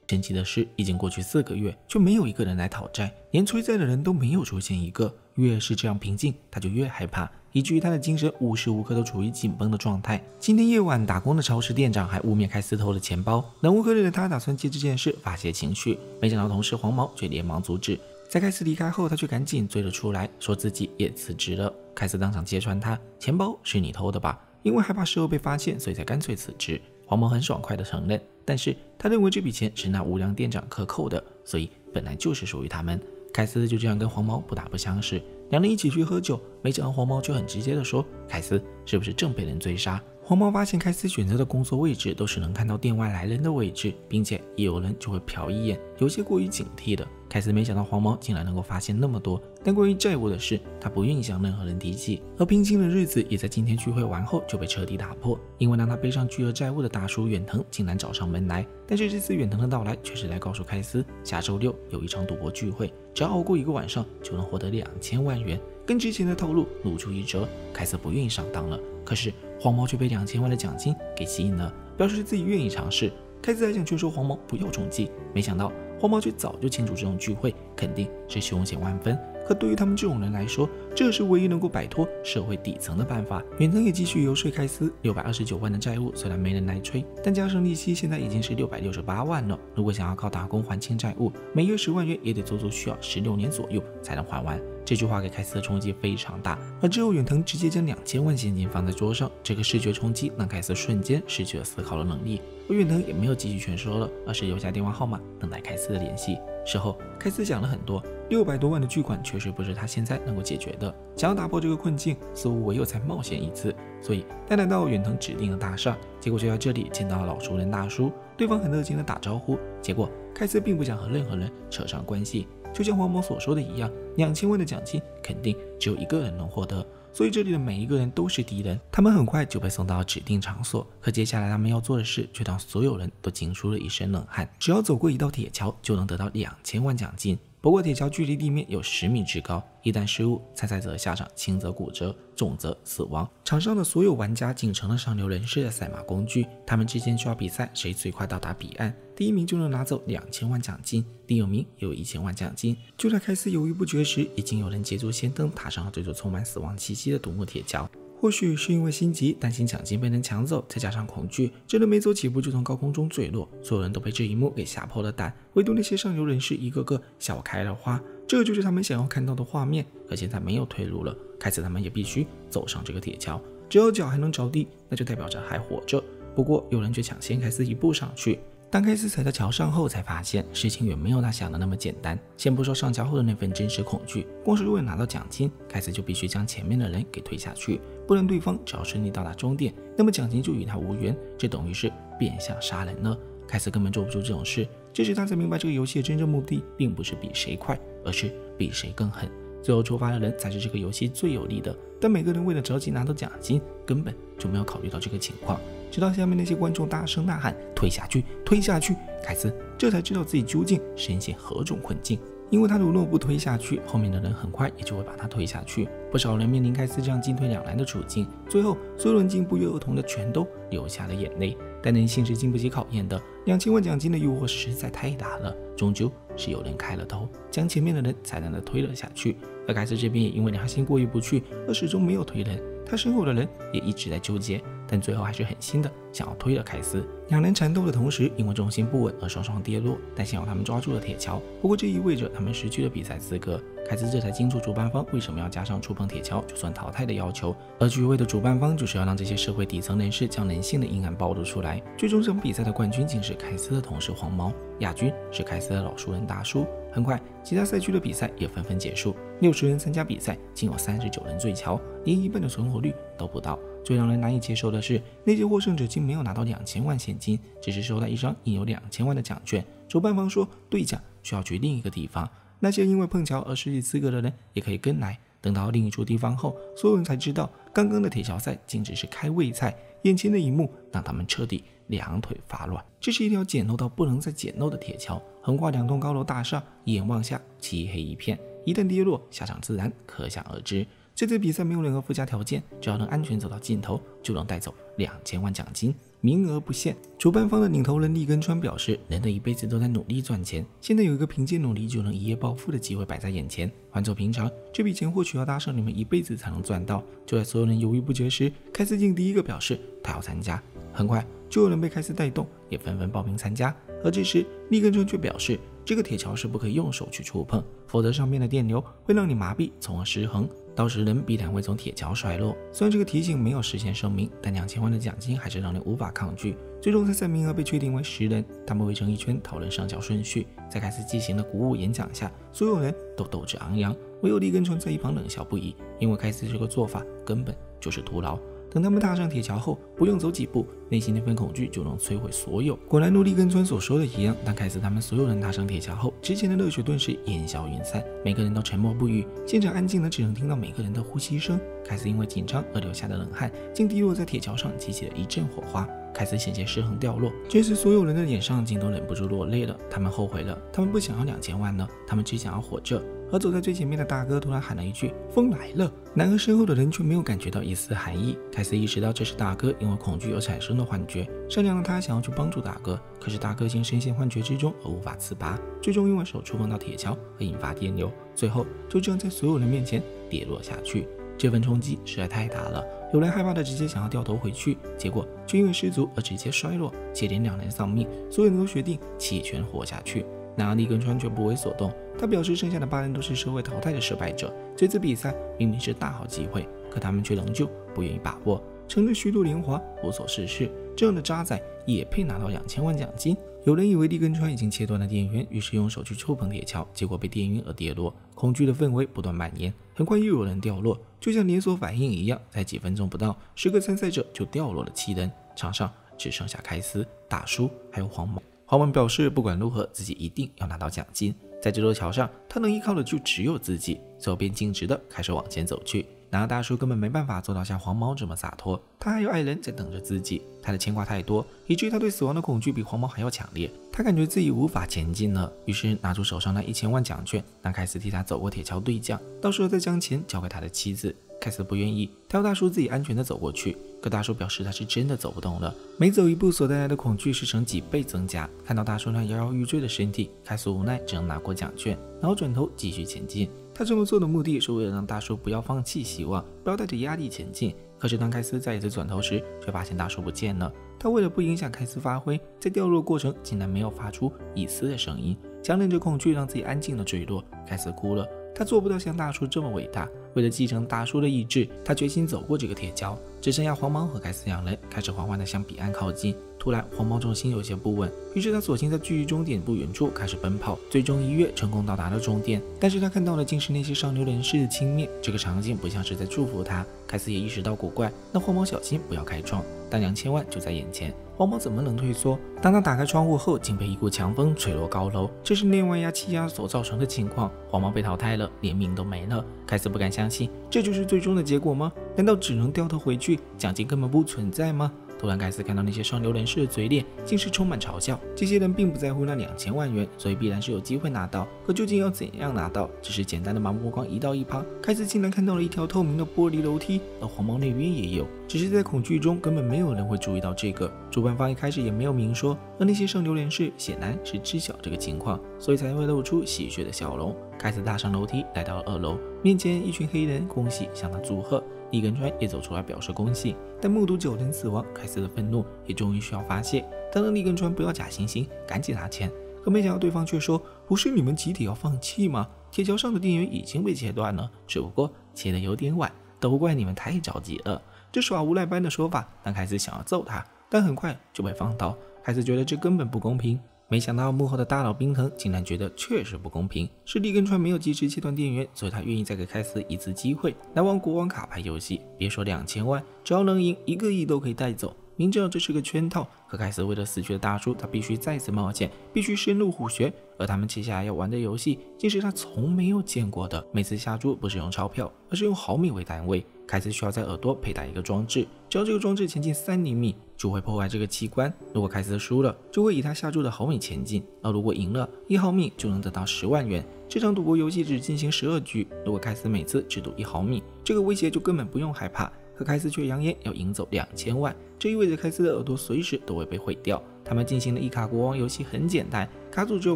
神奇的是，已经过去四个月，却没有一个人来讨债，连催债的人都没有出现一个。越是这样平静，他就越害怕，以至于他的精神无时无刻都处于紧绷的状态。今天夜晚打工的超市店长还污蔑开司偷了钱包，冷无可忍的他打算借这件事发泄情绪，没想到同事黄毛却连忙阻止。在开司离开后，他却赶紧追了出来，说自己也辞职了。开司当场揭穿他：“钱包是你偷的吧？因为害怕事后被发现，所以才干脆辞职。”黄毛很爽快的承认。但是他认为这笔钱是那无良店长克扣的，所以本来就是属于他们。凯斯就这样跟黄毛不打不相识，两人一起去喝酒，没想到黄毛却很直接的说：“凯斯是不是正被人追杀？”黄毛发现凯斯选择的工作位置都是能看到店外来人的位置，并且一有人就会瞟一眼，有些过于警惕的。凯斯没想到黄毛竟然能够发现那么多，但关于债务的事，他不愿意向任何人提起。而平静的日子也在今天聚会完后就被彻底打破，因为让他背上巨额债务的大叔远藤竟然找上门来。但是这次远藤的到来却是来告诉凯斯，下周六有一场赌博聚会，只要熬过一个晚上就能获得两千万元。跟之前的套路如出一辙，凯瑟不愿意上当了。可是黄毛却被两千万的奖金给吸引了，表示自己愿意尝试。凯瑟还想劝说黄毛不要中计，没想到。黄毛却早就清楚，这种聚会肯定是凶险万分。可对于他们这种人来说，这是唯一能够摆脱社会底层的办法。远藤也继续游说开司，六百二十九万的债务虽然没人来催，但加上利息，现在已经是六百六十八万了。如果想要靠打工还清债务，每月十万元也得足足需要十六年左右才能还完。这句话给凯斯的冲击非常大，而之后远藤直接将两千万现金放在桌上，这个视觉冲击让凯斯瞬间失去了思考的能力。而远藤也没有继续劝说了，而是留下电话号码等待凯斯的联系。事后，凯斯讲了很多，六百多万的巨款确实不是他现在能够解决的，想要打破这个困境，似乎唯有再冒险一次。所以，他来到远藤指定的大厦，结果就在这里见到了老熟人大叔，对方很热情的打招呼。结果，凯斯并不想和任何人扯上关系。就像黄毛所说的一样，两千万的奖金肯定只有一个人能获得，所以这里的每一个人都是敌人。他们很快就被送到指定场所，可接下来他们要做的事却让所有人都惊出了一身冷汗。只要走过一道铁桥，就能得到两千万奖金。不过铁桥距离地面有十米之高，一旦失误，参赛者下场轻则骨折，重则死亡。场上的所有玩家竟成了上流人士的赛马工具，他们之间需要比赛谁最快到达彼岸，第一名就能拿走两千万奖金，第二名也有一千万奖金。就在凯斯犹豫不决时，已经有人捷足先登，踏上了这座充满死亡气息的独木铁桥。或许是因为心急，担心奖金被人抢走，再加上恐惧，这人没走几步就从高空中坠落。所有人都被这一幕给吓破了胆，唯独那些上流人士一个个笑开了花。这就是他们想要看到的画面。可现在没有退路了，开始他们也必须走上这个铁桥。只要脚还能着地，那就代表着还活着。不过有人却抢先开始一步上去。当开始踩到桥上后，才发现事情远没有他想的那么简单。先不说上桥后的那份真实恐惧，光是为了拿到奖金，开始就必须将前面的人给推下去，不然对方只要顺利到达终点，那么奖金就与他无缘，这等于是变相杀人了。开始根本做不出这种事，这时他才明白这个游戏的真正目的并不是比谁快，而是比谁更狠。最后出发的人才是这个游戏最有利的，但每个人为了着急拿到奖金，根本就没有考虑到这个情况。直到下面那些观众大声呐喊“推下去，推下去”，凯斯这才知道自己究竟深陷何种困境。因为他如若不推下去，后面的人很快也就会把他推下去。不少人面临凯斯这样进退两难的处境，最后所有人竟不约而同的全都流下了眼泪。但人性是经不起考验的，两千万奖金的诱惑实在太大了，终究是有人开了头，将前面的人残忍的推了下去。而盖茨这边也因为良心过意不去，而始终没有推人。他身后的人也一直在纠结，但最后还是狠心的想要推了凯斯。两人缠斗的同时，因为重心不稳而双双跌落，但幸好他们抓住了铁桥。不过这意味着他们失去了比赛资格。凯斯这才清楚主办方为什么要加上触碰铁桥就算淘汰的要求，而局位的主办方就是要让这些社会底层人士将人性的阴暗暴露出来。最终这场比赛的冠军竟是凯斯的同事黄毛，亚军是凯斯的老熟人大叔。很快，其他赛区的比赛也纷纷结束。六十人参加比赛，仅有三十九人坠桥，连一半的存活率都不到。最让人难以接受的是，那些获胜者竟没有拿到两千万现金，只是收到一张印有两千万的奖券。主办方说，兑奖需要去另一个地方。那些因为碰巧而失去资格的人也可以跟来。等到另一处地方后，所有人才知道，刚刚的铁桥赛竟只是开胃菜。眼前的一幕让他们彻底两腿发软。这是一条简陋到不能再简陋的铁桥，横跨两栋高楼大厦，一眼望下漆黑一片。一旦跌落，下场自然可想而知。这次比赛没有任何附加条件，只要能安全走到尽头，就能带走两千万奖金。名额不限。主办方的领头人利根川表示：“人的一辈子都在努力赚钱，现在有一个凭借努力就能一夜暴富的机会摆在眼前。换做平常，这笔钱或许要搭上你们一辈子才能赚到。”就在所有人犹豫不决时，开斯竟第一个表示他要参加。很快，就有人被开斯带动，也纷纷报名参加。而这时，利根川却表示：“这个铁桥是不可以用手去触碰，否则上面的电流会让你麻痹，从而失衡。”到时人必然会从铁桥摔落。虽然这个提醒没有实现声明，但两千万的奖金还是让人无法抗拒。最终参赛名额被确定为十人，他们围成一圈讨论上桥顺序。在开始进行的鼓舞演讲下，所有人都斗志昂扬，唯有利根川在一旁冷笑不已，因为开始这个做法根本就是徒劳。等他们踏上铁桥后，不用走几步，内心那份恐惧就能摧毁所有。果然努力跟村所说的一样，当凯斯他们所有人踏上铁桥后，之前的热血顿时烟消云散，每个人都沉默不语，现场安静的只能听到每个人的呼吸声。凯斯因为紧张而留下的冷汗，竟滴落在铁桥上，激起了一阵火花。凯斯险些失衡掉落，这时所有人的脸上竟都忍不住落泪了。他们后悔了，他们不想要两千万呢，他们只想要活着。而走在最前面的大哥突然喊了一句：“风来了！”然而身后的人却没有感觉到一丝寒意。凯斯意识到这是大哥因为恐惧而产生的幻觉。善良的他想要去帮助大哥，可是大哥竟深陷幻觉之中而无法自拔，最终因为手触碰到铁锹而引发电流，最后就这样在所有人面前跌落下去。这份冲击实在太大了，有人害怕的直接想要掉头回去，结果却因为失足而直接摔落，接连两人丧命。所有人都决定弃权活下去。然而利根川却不为所动，他表示剩下的八人都是社会淘汰的失败者，这次比赛明明是大好机会，可他们却仍旧不愿意把握，成了虚度年华，无所事事。这样的渣仔也配拿到两千万奖金？有人以为利根川已经切断了电源，于是用手去触碰铁桥，结果被电晕而跌落。恐惧的氛围不断蔓延，很快又有人掉落，就像连锁反应一样，在几分钟不到，十个参赛者就掉落了七人，场上只剩下凯斯、大叔还有黄毛。黄毛表示，不管如何，自己一定要拿到奖金。在这座桥上，他能依靠的就只有自己，最后便径直的开始往前走去。然而大叔根本没办法做到像黄毛这么洒脱，他还有爱人在等着自己，他的牵挂太多，以至于他对死亡的恐惧比黄毛还要强烈。他感觉自己无法前进了，于是拿出手上那一千万奖券，让凯斯替他走过铁桥对将，到时候再将钱交给他的妻子。凯斯不愿意，他要大叔自己安全的走过去。可大叔表示他是真的走不动了，每走一步所带来的恐惧是成几倍增加。看到大叔那摇摇欲坠的身体，凯斯无奈只能拿过奖券，然后转头继续前进。他这么做的目的是为了让大叔不要放弃希望，不要带着压力前进。可是当凯斯再一次转头时，却发现大叔不见了。他为了不影响凯斯发挥，在掉落过程竟然没有发出一丝的声音，强忍着恐惧让自己安静的坠落。凯斯哭了，他做不到像大叔这么伟大。为了继承大叔的意志，他决心走过这个铁桥。只剩下黄毛和凯斯两人开始缓缓地向彼岸靠近。突然，黄毛重心有些不稳，于是他索性在距离终点不远处开始奔跑，最终一跃成功到达了终点。但是他看到的竟是那些上流人士的轻蔑，这个场景不像是在祝福他。凯斯也意识到古怪，那黄毛小心不要开窗，但两千万就在眼前，黄毛怎么能退缩？当他打开窗户后，竟被一股强风吹落高楼，这是内外压气压所造成的情况。黄毛被淘汰了，连命都没了。凯斯不敢相信，这就是最终的结果吗？难道只能掉头回去？奖金根本不存在吗？突然，盖斯看到那些上流人士的嘴脸，竟是充满嘲笑。这些人并不在乎那两千万元，所以必然是有机会拿到。可究竟要怎样拿到？只是简单的把目光移到一旁，盖斯竟然看到了一条透明的玻璃楼梯，而黄毛那边也有。只是在恐惧中，根本没有人会注意到这个。主办方一开始也没有明说，而那些上流人士显然是知晓这个情况，所以才会露出喜悦的笑容。盖斯踏上楼梯，来到了二楼，面前一群黑人恭喜向他祝贺。李根川也走出来表示恭喜，但目睹九人死亡，凯斯的愤怒也终于需要发泄。他让利根川不要假惺惺，赶紧拿钱，可没想到对方却说：“不是你们集体要放弃吗？铁桥上的电源已经被切断了，只不过切的有点晚，都怪你们太着急了。”这耍无赖般的说法让凯斯想要揍他，但很快就被放倒。凯斯觉得这根本不公平。没想到幕后的大佬冰藤竟然觉得确实不公平，是利根川没有及时切断电源，所以他愿意再给凯斯一次机会来玩国王卡牌游戏。别说两千万，只要能赢一个亿都可以带走。明知道这是个圈套，可凯斯为了死去的大叔，他必须再次冒险，必须深入虎穴。而他们接下来要玩的游戏，竟是他从没有见过的。每次下注不是用钞票，而是用毫米为单位。凯斯需要在耳朵佩戴一个装置，只要这个装置前进三厘米，就会破坏这个器官。如果凯斯输了，就会以他下注的毫米前进；而如果赢了，一毫米就能得到十万元。这场赌博游戏只进行十二局，如果凯斯每次只赌一毫米，这个威胁就根本不用害怕。可凯斯却扬言要赢走两千万，这意味着凯斯的耳朵随时都会被毁掉。他们进行的一卡国王游戏很简单，卡组只有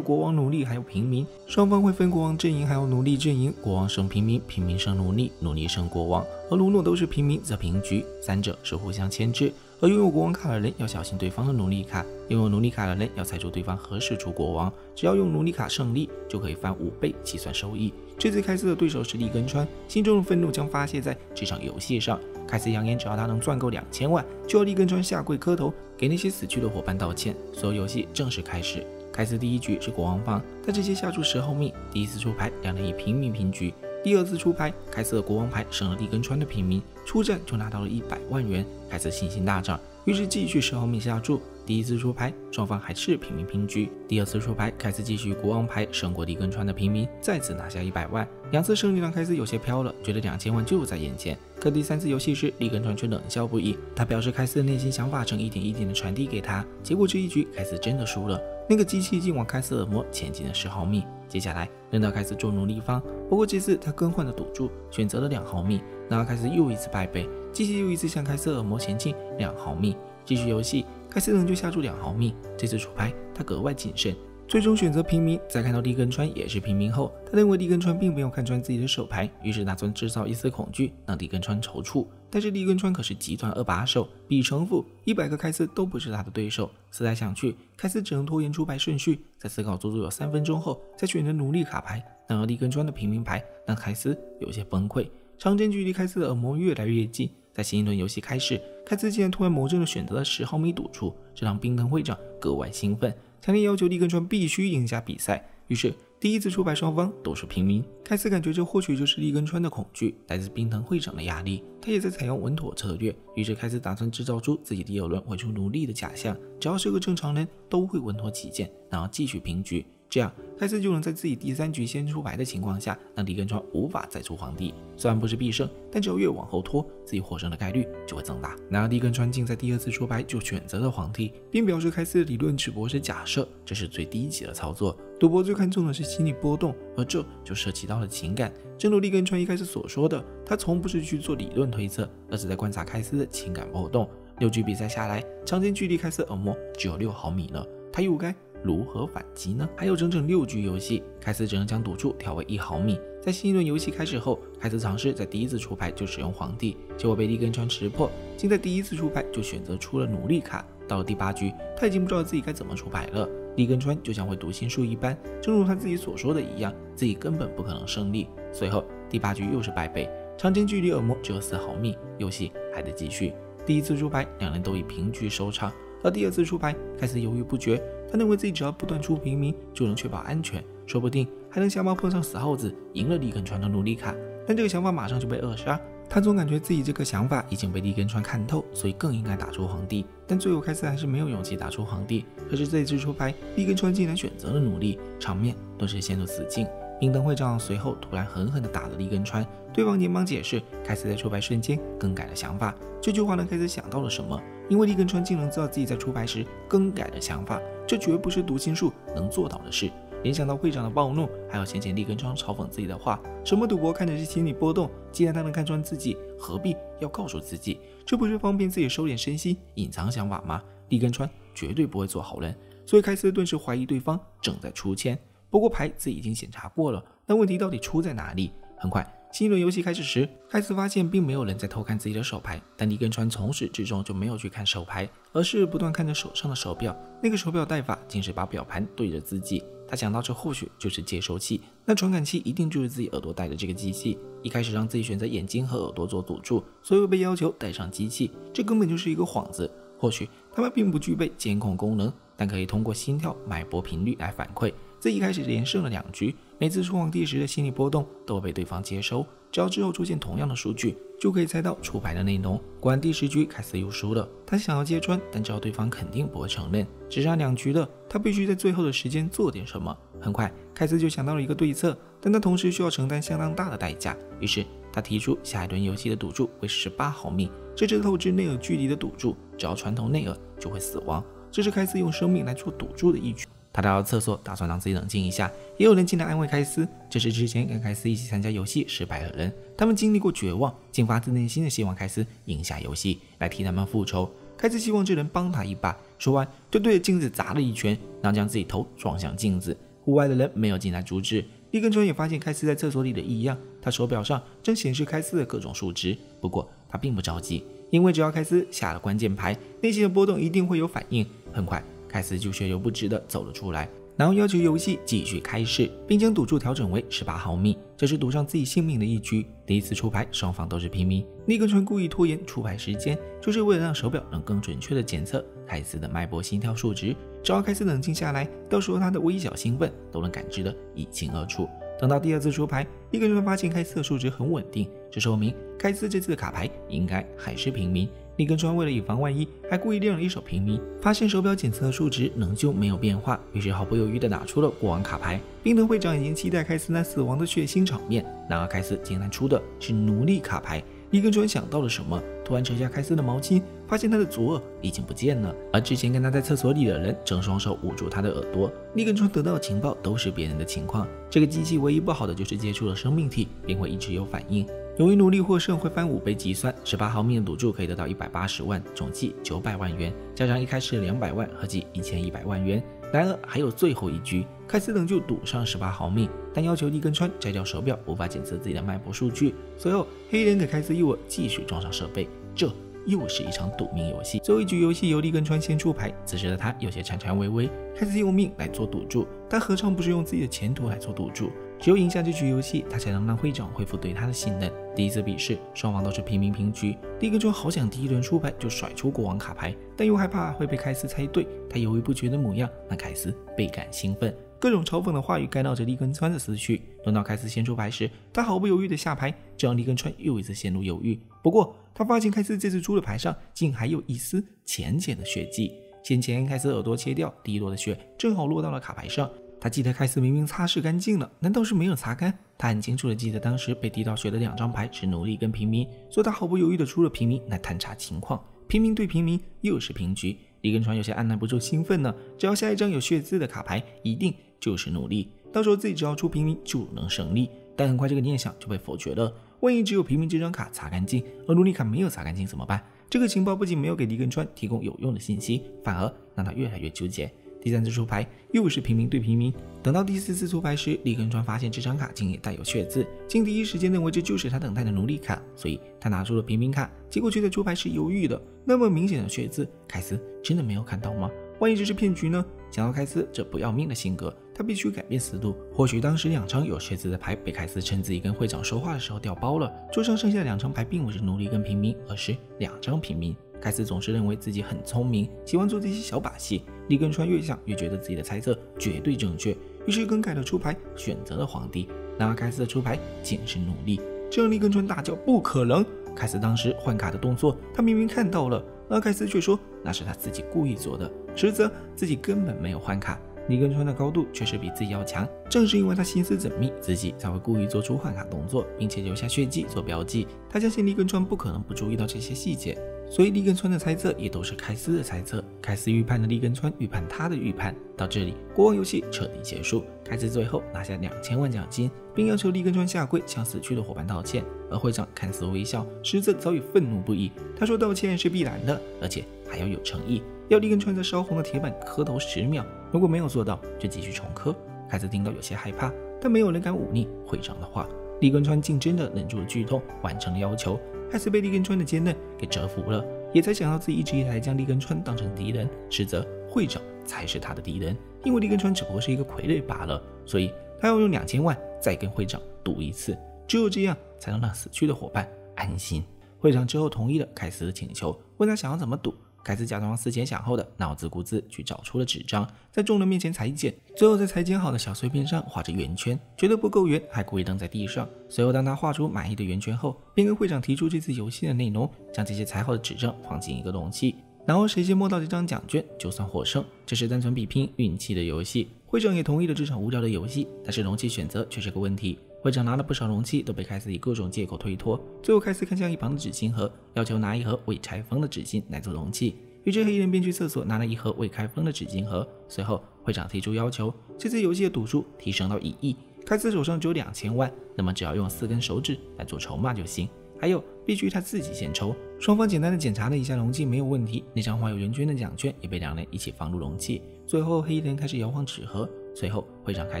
国王、奴隶还有平民，双方会分国王阵营还有奴隶阵营，国王胜平民，平民胜奴隶，奴隶胜国王，而卢诺都是平民则平局，三者是互相牵制。而拥有国王卡的人要小心对方的奴隶卡，拥有奴隶卡的人要猜出对方何时出国王，只要用奴隶卡胜利，就可以翻五倍计算收益。这次凯斯的对手是利根川，心中的愤怒将发泄在这场游戏上。凯斯扬言，只要他能赚够两千万，就要利根川下跪磕头，给那些死去的伙伴道歉。所有游戏正式开始。凯斯第一局是国王方，他直接下注十毫米，第一次出牌，两人以平民平局。第二次出牌，凯斯的国王牌胜了利根川的平民，出战就拿到了一百万元。凯斯信心大涨，于是继续十毫米下注。第一次出牌，双方还是平民平局。第二次出牌，凯斯继续国王牌胜过利根川的平民，再次拿下一百万。两次胜利让凯斯有些飘了，觉得两千万就在眼前。可第三次游戏时，利根川却冷笑不已。他表示凯斯的内心想法正一点一点的传递给他。结果这一局，凯斯真的输了。那个机器竟往凯斯耳膜前进了十毫米。接下来轮到凯斯做奴隶方，不过这次他更换了赌注，选择了两毫米。然后凯斯又一次败北，机器又一次向凯斯耳膜前进两毫米。继续游戏。凯斯仍旧下注两毫米，这次出牌他格外谨慎，最终选择平民。在看到利根川也是平民后，他认为利根川并没有看穿自己的手牌，于是打算制造一丝恐惧，让利根川踌躇。但是利根川可是集团二把手，比城府，一百个凯斯都不是他的对手。思来想去，凯斯只能拖延出牌顺序，在思考足足有三分钟后，才选择努力卡牌。然而利根川的平民牌让凯斯有些崩溃，长针距离凯斯的耳膜越来越近。在新一轮游戏开始，凯斯竟然突然魔怔的选择了十毫米赌注，这让冰藤会长格外兴奋，强烈要求利根川必须赢下比赛。于是第一次出牌双方都是平民，凯斯感觉这或许就是利根川的恐惧，来自冰藤会长的压力。他也在采用稳妥策略，于是凯斯打算制造出自己第二轮会出奴隶的假象，只要是个正常人都会稳妥起见，然后继续平局。这样开司就能在自己第三局先出牌的情况下，让李根川无法再出皇帝。虽然不是必胜，但只要越往后拖，自己获胜的概率就会增大。然而李根川竟在第二次出牌就选择了皇帝，并表示开司的理论只不过是假设，这是最低级的操作。赌博最看重的是心理波动，而这就涉及到了情感。正如李根川一开始所说的，他从不是去做理论推测，而是在观察开司的情感波动。六局比赛下来，场间距离开司耳膜只有六毫米了，他又该？如何反击呢？还有整整六局游戏，凯斯只能将赌注调为一毫米。在新一轮游戏开始后，凯斯尝试在第一次出牌就使用皇帝，结果被利根川识破，竟在第一次出牌就选择出了奴隶卡。到了第八局，他已经不知道自己该怎么出牌了。利根川就像会读心术一般，正如他自己所说的一样，自己根本不可能胜利。随后第八局又是败北，场间距离耳膜只有四毫米，游戏还得继续。第一次出牌，两人都以平局收场。到第二次出牌，凯斯犹豫不决。他认为自己只要不断出平民，就能确保安全，说不定还能瞎猫碰上死耗子，赢了利根川的努力卡。但这个想法马上就被扼杀。他总感觉自己这个想法已经被利根川看透，所以更应该打出皇帝。但最后开司还是没有勇气打出皇帝。可是这一次出牌，利根川竟然选择了努力，场面顿时陷入死境。明灯会长随后突然狠狠地打了利根川，对方连忙解释，开司在出牌瞬间更改了想法。这句话让开司想到了什么？因为利根川竟能知道自己在出牌时更改了想法，这绝不是读心术能做到的事。联想到会长的暴怒，还有先前利根川嘲讽自己的话，什么赌博看的是心理波动。既然他能看穿自己，何必要告诉自己？这不是方便自己收敛身心、隐藏想法吗？利根川绝对不会做好人，所以开司顿时怀疑对方正在出千。不过牌子已经检查过了，那问题到底出在哪里？很快。新一轮游戏开始时，开司发现并没有人在偷看自己的手牌，但李根川从始至终就没有去看手牌，而是不断看着手上的手表。那个手表戴法竟是把表盘对着自己。他想到这或许就是接收器，那传感器一定就是自己耳朵戴的这个机器。一开始让自己选择眼睛和耳朵做赌注，所以被要求戴上机器，这根本就是一个幌子。或许他们并不具备监控功能，但可以通过心跳、脉搏频率来反馈。自一开始连胜了两局，每次出皇帝时的心理波动都被对方接收。只要之后出现同样的数据，就可以猜到出牌的内容。果然第十局凯斯又输了，他想要揭穿，但知道对方肯定不会承认。只差两局了，他必须在最后的时间做点什么。很快，凯斯就想到了一个对策，但他同时需要承担相当大的代价。于是他提出下一轮游戏的赌注为十八毫米，这是透支内耳距离的赌注，只要穿透内耳就会死亡。这是凯斯用生命来做赌注的一局。他到厕所，打算让自己冷静一下。也有人进来安慰开司，这是之前跟开司一起参加游戏失败的人，他们经历过绝望，竟发自内心的希望开司赢下游戏，来替他们复仇。开司希望这人帮他一把，说完就对着镜子砸了一拳，然后将自己头撞向镜子。户外的人没有进来阻止。利根川也发现开司在厕所里的异样，他手表上正显示开司的各种数值。不过他并不着急，因为只要开司下了关键牌，内心的波动一定会有反应。很快。凯斯就血流不止的走了出来，然后要求游戏继续开始，并将赌注调整为十八毫米，这是赌上自己性命的一局。第一次出牌，双方都是平民。尼根川故意拖延出牌时间，就是为了让手表能更准确的检测凯斯的脉搏、心跳数值。只要凯斯冷静下来，到时候他的微小兴奋都能感知得一清二楚。等到第二次出牌，尼根川发现凯斯的数值很稳定，这说明凯斯这次的卡牌应该还是平民。利根川为了以防万一，还故意练了一手平民，发现手表检测数值仍旧没有变化，于是毫不犹豫地打出了国王卡牌。冰藤会长已经期待开司那死亡的血腥场面，然而开司竟然出的是奴隶卡牌。利根川想到了什么，突然扯下开司的毛巾，发现他的左耳已经不见了，而之前跟他在厕所里的人正双手捂住他的耳朵。利根川得到的情报都是别人的情况，这个机器唯一不好的就是接触了生命体便会一直有反应。由于努力获胜会翻五倍计算，十八毫米的赌注可以得到一百八十万，总计九百万元，加上一开始的两百万，合计一千一百万元。然而还有最后一局，开斯等就赌上十八毫米，但要求利根川摘掉手表，无法检测自己的脉搏数据。随后黑人给开斯右耳继续装上设备，这又是一场赌命游戏。最后一局游戏由利根川先出牌，此时的他有些颤颤巍巍，开始用命来做赌注，他何尝不是用自己的前途来做赌注？只有赢下这局游戏，他才能让会长恢复对他的信任。第一次比试，双方都是平民平局。利根川好想第一轮出牌就甩出国王卡牌，但又害怕会被凯斯猜对。他犹豫不决的模样让凯斯倍感兴奋，各种嘲讽的话语干扰着利根川的思绪。轮到凯斯先出牌时，他毫不犹豫的下牌，这让利根川又一次陷入犹豫。不过他发现凯斯这次出的牌上竟还有一丝浅浅的血迹。先前凯斯耳朵切掉，滴落的血正好落到了卡牌上。他记得开司明明擦拭干净了，难道是没有擦干？他很清楚的记得当时被滴到血的两张牌是奴隶跟平民，所以他毫不犹豫的出了平民来探查情况。平民对平民又是平局，李根川有些按耐不住兴奋呢。只要下一张有血字的卡牌，一定就是奴隶，到时候自己只要出平民就能胜利。但很快这个念想就被否决了。万一只有平民这张卡擦干净，而奴隶卡没有擦干净怎么办？这个情报不仅没有给李根川提供有用的信息，反而让他越来越纠结。第三次出牌又是平民对平民，等到第四次出牌时，李根川发现这张卡竟也带有血字，竟第一时间认为这就是他等待的奴隶卡，所以他拿出了平民卡，结果却在出牌时犹豫的。那么明显的血字，凯斯真的没有看到吗？万一这是骗局呢？想到凯斯这不要命的性格，他必须改变思路。或许当时两张有血字的牌被凯斯趁自己跟会长说话的时候掉包了，桌上剩下的两张牌并不是奴隶跟平民，而是两张平民。凯斯总是认为自己很聪明，喜欢做这些小把戏。李根川越想越觉得自己的猜测绝对正确，于是更改了出牌，选择了皇帝。然而凯斯的出牌竟是努力，这让李根川大叫不可能！凯斯当时换卡的动作，他明明看到了，而凯斯却说那是他自己故意做的，实则自己根本没有换卡。李根川的高度确实比自己要强，正是因为他心思缜密，自己才会故意做出换卡动作，并且留下血迹做标记。他相信李根川不可能不注意到这些细节。所以利根川的猜测也都是凯斯的猜测，凯斯预判的利根川预判他的预判。到这里，国王游戏彻底结束，凯斯最后拿下两千万奖金，并要求利根川下跪向死去的伙伴道歉。而会长看似微笑，实则早已愤怒不已。他说道歉是必然的，而且还要有诚意，要利根川在烧红的铁板磕头十秒，如果没有做到，就继续重磕。凯斯听到有些害怕，但没有人敢忤逆会长的话。利根川竟真的忍住了剧痛，完成了要求。还是被立根川的坚韧给折服了，也才想到自己一直以来将立根川当成敌人，实则会长才是他的敌人。因为立根川只不过是一个傀儡罢了，所以他要用两千万再跟会长赌一次，只有这样才能让死去的伙伴安心。会长之后同意了凯斯的请求，问他想要怎么赌。凯斯假装思前想后的，脑子咕滋去找出了纸张，在众人面前裁剪，最后在裁剪好的小碎片上画着圆圈，觉得不够圆，还故意扔在地上。随后当他画出满意的圆圈后，便跟会长提出这次游戏的内容，将这些裁好的纸张放进一个容器，然后谁先摸到这张奖券，就算获胜。这是单纯比拼运气的游戏。会长也同意了这场无聊的游戏，但是容器选择却是个问题。会长拿了不少容器，都被凯斯以各种借口推脱。最后，凯斯看向一旁的纸巾盒，要求拿一盒未拆封的纸巾来做容器。于是，黑衣人便去厕所拿了一盒未开封的纸巾盒。随后，会长提出要求，这次游戏的赌注提升到一亿。凯斯手上只有两千万，那么只要用四根手指来做筹码就行。还有，必须他自己先抽。双方简单的检查了一下容器，没有问题。那张画有圆圈的奖券也被两人一起放入容器。最后，黑衣人开始摇晃纸盒。随后，会长开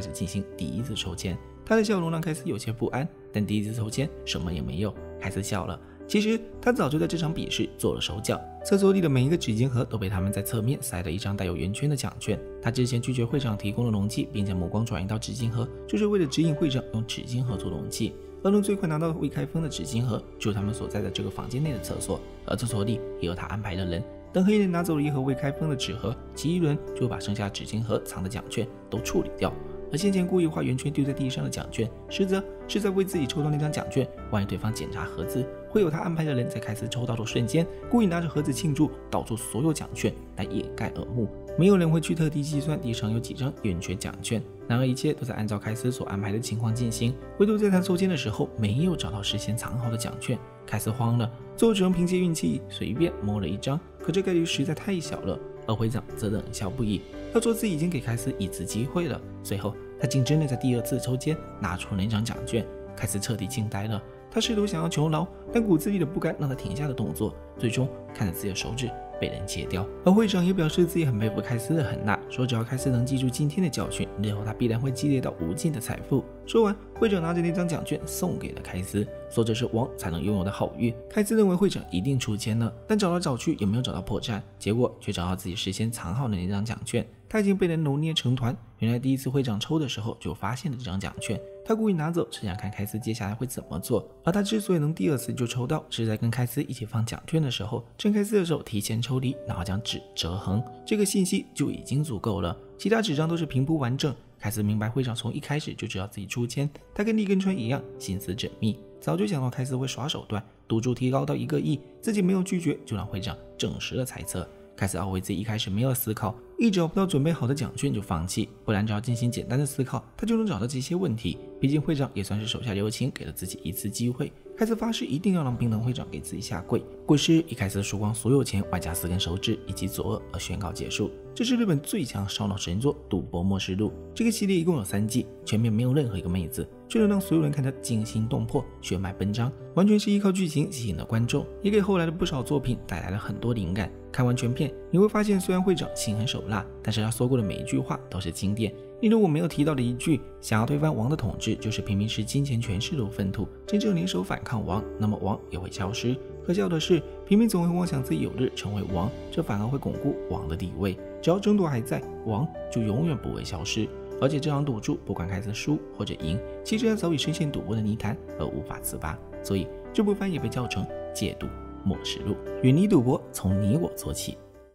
始进行第一次抽签。他的笑容让凯斯有些不安，但第一次抽签什么也没有。凯斯笑了。其实他早就在这场比试做了手脚。厕所里的每一个纸巾盒都被他们在侧面塞了一张带有圆圈的奖券。他之前拒绝会长提供的容器，并将目光转移到纸巾盒，就是为了指引会长用纸巾盒做容器。而能最快拿到未开封的纸巾盒，就是他们所在的这个房间内的厕所。而厕所里也有他安排的人。等黑人拿走了一盒未开封的纸盒，其余人就把剩下纸巾盒藏的奖券都处理掉。而先前故意画圆圈丢在地上的奖券，实则是在为自己抽到那张奖券。万一对方检查盒子，会有他安排的人在凯斯抽到的瞬间，故意拿着盒子庆祝，导出所有奖券来掩盖耳目。没有人会去特地计算地上有几张圆圈奖券。然而一切都在按照凯斯所安排的情况进行，唯独在他抽签的时候，没有找到事先藏好的奖券。凯斯慌了，最后只能凭借运气随便摸了一张，可这概率实在太小了。而会长则冷笑不已，他说自己已经给凯斯一次机会了。随后，他竟真的在第二次抽签拿出了那张奖券。凯斯彻底惊呆了，他试图想要求饶，但骨子里的不甘让他停下了动作。最终，看着自己的手指。被人切掉，而会长也表示自己很佩服凯斯的狠辣，说只要凯斯能记住今天的教训，日后他必然会积累到无尽的财富。说完，会长拿着那张奖券送给了凯斯，说这是王才能拥有的好运。凯斯认为会长一定出千了，但找来找去也没有找到破绽，结果却找到自己事先藏好的那张奖券，他已经被人揉捏成团。原来第一次会长抽的时候就发现了这张奖券。他故意拿走，是想看凯斯接下来会怎么做。而他之所以能第二次就抽到，是在跟凯斯一起放奖券的时候，趁凯斯的手提前抽离，然后将纸折横，这个信息就已经足够了。其他纸张都是平铺完整。凯斯明白会长从一开始就知道自己出签，他跟利根川一样心思缜密，早就想到凯斯会耍手段，赌注提高到一个亿，自己没有拒绝，就让会长证实了猜测。凯斯懊悔自己一开始没有思考，一找不到准备好的奖券就放弃，不然只要进行简单的思考，他就能找到这些问题。毕竟会长也算是手下留情，给了自己一次机会。凯斯发誓一定要让冰冷会长给自己下跪。故事以凯斯输光所有钱，外加四根手指以及左耳而宣告结束。这是日本最强烧脑神作《赌博默示录》。这个系列一共有三季，全片没有任何一个妹子，却能让所有人看得惊心动魄、血脉奔张，完全是依靠剧情吸引了观众，也给后来的不少作品带来了很多灵感。看完全片，你会发现，虽然会长心狠手辣，但是他说过的每一句话都是经典。例如我没有提到的一句：“想要推翻王的统治，就是平民时金钱权势如粪土，真正联手反抗王，那么王也会消失。”可笑的是，平民总会妄想自己有日成为王，这反而会巩固王的地位。只要争夺还在，王就永远不会消失。而且这场赌注，不管开始输或者赢，其实他早已深陷赌博的泥潭而无法自拔。所以这部番也被叫成《戒赌默示录》，远离赌博，从你我做起。